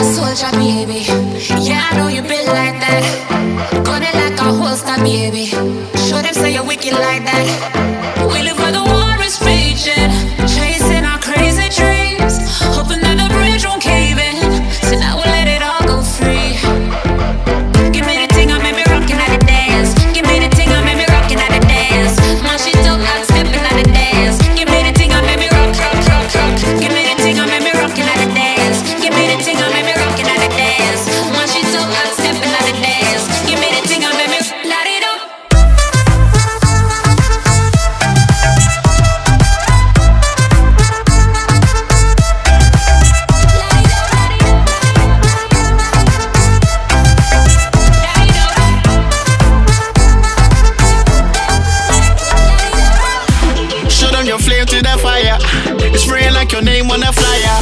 a baby. Yeah, I know you been like that. Gun it like a holster, baby. Show them say you're wicked like that. to the fire. It's spraying like your name on a flyer.